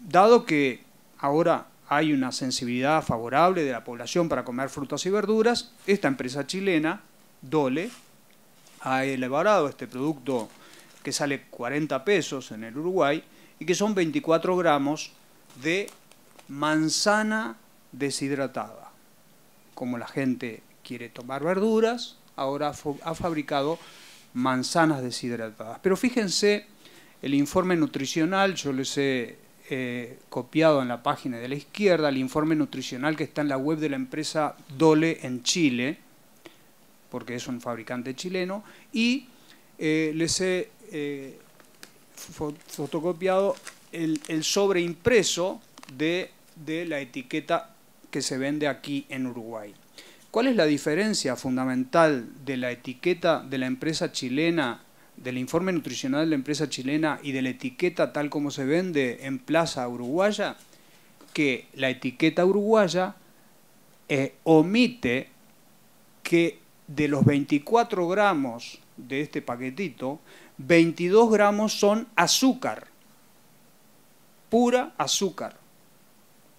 dado que ahora hay una sensibilidad favorable de la población para comer frutas y verduras, esta empresa chilena, Dole, ha elaborado este producto que sale 40 pesos en el Uruguay y que son 24 gramos de manzana deshidratada. Como la gente quiere tomar verduras, ahora ha fabricado manzanas deshidratadas. Pero fíjense el informe nutricional, yo les he eh, copiado en la página de la izquierda, el informe nutricional que está en la web de la empresa Dole en Chile, porque es un fabricante chileno, y eh, les he eh, fotocopiado el, el sobreimpreso de, de la etiqueta que se vende aquí en Uruguay. ¿Cuál es la diferencia fundamental de la etiqueta de la empresa chilena, del informe nutricional de la empresa chilena y de la etiqueta tal como se vende en Plaza Uruguaya? Que la etiqueta uruguaya eh, omite que de los 24 gramos de este paquetito, 22 gramos son azúcar, pura azúcar.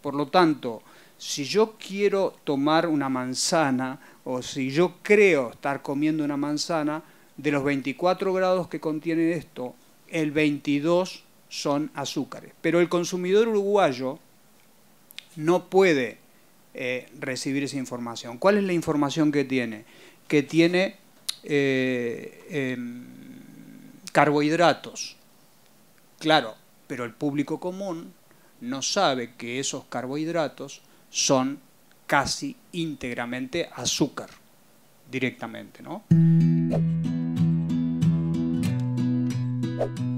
Por lo tanto, si yo quiero tomar una manzana o si yo creo estar comiendo una manzana, de los 24 grados que contiene esto, el 22 son azúcares. Pero el consumidor uruguayo no puede eh, recibir esa información. ¿Cuál es la información que tiene? Que tiene eh, em, carbohidratos. Claro, pero el público común no sabe que esos carbohidratos son casi íntegramente azúcar directamente, ¿no? thank you